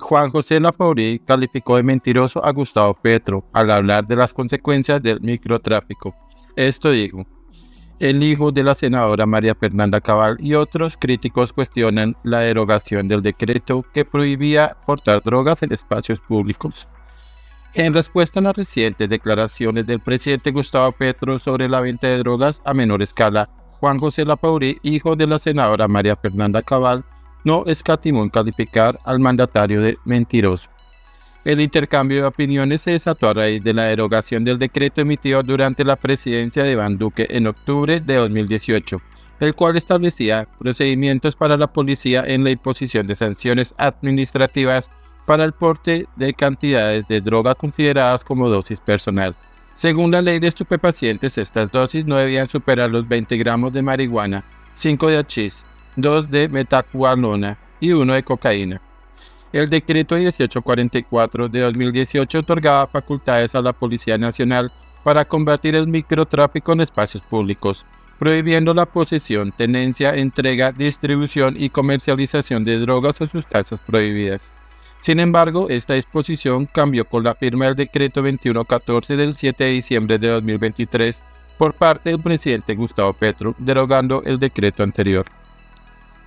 Juan José Lafauri calificó de mentiroso a Gustavo Petro al hablar de las consecuencias del microtráfico. Esto dijo, el hijo de la senadora María Fernanda Cabal y otros críticos cuestionan la derogación del decreto que prohibía portar drogas en espacios públicos. En respuesta a las recientes declaraciones del presidente Gustavo Petro sobre la venta de drogas a menor escala, Juan José Lapauri, hijo de la senadora María Fernanda Cabal, no escatimó en calificar al mandatario de mentiroso. El intercambio de opiniones se desató a raíz de la derogación del decreto emitido durante la presidencia de Iván Duque en octubre de 2018, el cual establecía procedimientos para la policía en la imposición de sanciones administrativas para el porte de cantidades de droga consideradas como dosis personal. Según la ley de estupefacientes, estas dosis no debían superar los 20 gramos de marihuana, 5 de hachís, 2 de metacualona y 1 de cocaína. El decreto 1844 de 2018 otorgaba facultades a la Policía Nacional para combatir el microtráfico en espacios públicos, prohibiendo la posesión, tenencia, entrega, distribución y comercialización de drogas o sustancias prohibidas. Sin embargo, esta disposición cambió con la firma del decreto 2114 del 7 de diciembre de 2023 por parte del presidente Gustavo Petro, derogando el decreto anterior.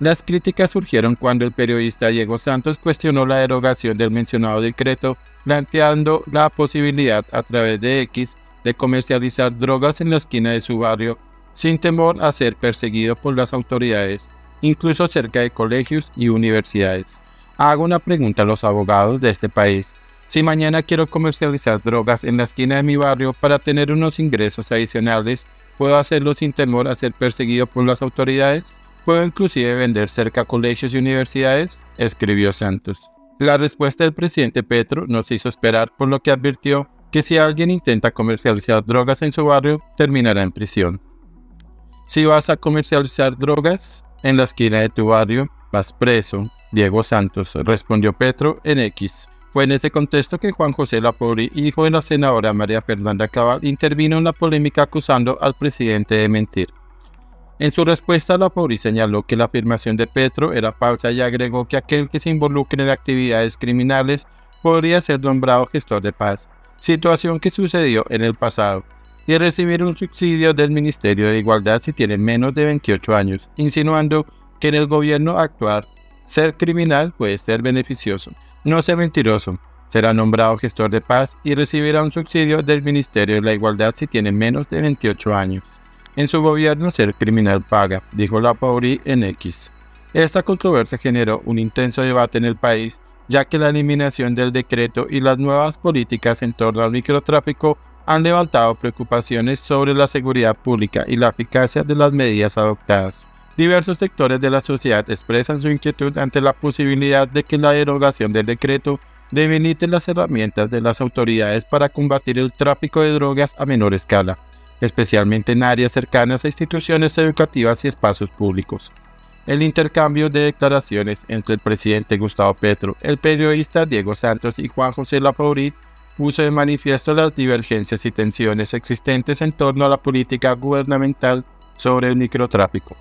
Las críticas surgieron cuando el periodista Diego Santos cuestionó la derogación del mencionado decreto, planteando la posibilidad a través de X de comercializar drogas en la esquina de su barrio sin temor a ser perseguido por las autoridades, incluso cerca de colegios y universidades. Hago una pregunta a los abogados de este país. Si mañana quiero comercializar drogas en la esquina de mi barrio para tener unos ingresos adicionales, ¿puedo hacerlo sin temor a ser perseguido por las autoridades? ¿Puedo inclusive vender cerca a colegios y universidades? escribió Santos. La respuesta del presidente Petro nos hizo esperar, por lo que advirtió que si alguien intenta comercializar drogas en su barrio, terminará en prisión. Si vas a comercializar drogas en la esquina de tu barrio, vas preso. Diego Santos, respondió Petro en X. Fue en ese contexto que Juan José Lapori, hijo de la senadora María Fernanda Cabal, intervino en la polémica acusando al presidente de mentir. En su respuesta, la Pori señaló que la afirmación de Petro era falsa y agregó que aquel que se involucre en actividades criminales podría ser nombrado gestor de paz, situación que sucedió en el pasado, y recibir un subsidio del Ministerio de Igualdad si tiene menos de 28 años, insinuando que en el gobierno actual ser criminal puede ser beneficioso. No sea mentiroso, será nombrado gestor de paz y recibirá un subsidio del Ministerio de la Igualdad si tiene menos de 28 años. En su gobierno ser criminal paga, dijo la Pauri en X. Esta controversia generó un intenso debate en el país, ya que la eliminación del decreto y las nuevas políticas en torno al microtráfico han levantado preocupaciones sobre la seguridad pública y la eficacia de las medidas adoptadas. Diversos sectores de la sociedad expresan su inquietud ante la posibilidad de que la derogación del decreto debilite las herramientas de las autoridades para combatir el tráfico de drogas a menor escala especialmente en áreas cercanas a instituciones educativas y espacios públicos. El intercambio de declaraciones entre el presidente Gustavo Petro, el periodista Diego Santos y Juan José Lapauri puso de manifiesto las divergencias y tensiones existentes en torno a la política gubernamental sobre el microtráfico.